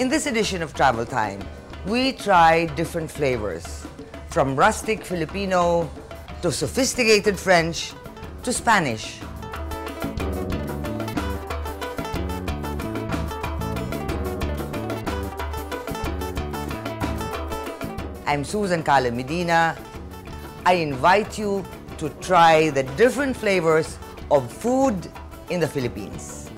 In this edition of Travel Time, we try different flavors from rustic Filipino to sophisticated French to Spanish. I'm Susan Calo Medina. I invite you to try the different flavors of food in the Philippines.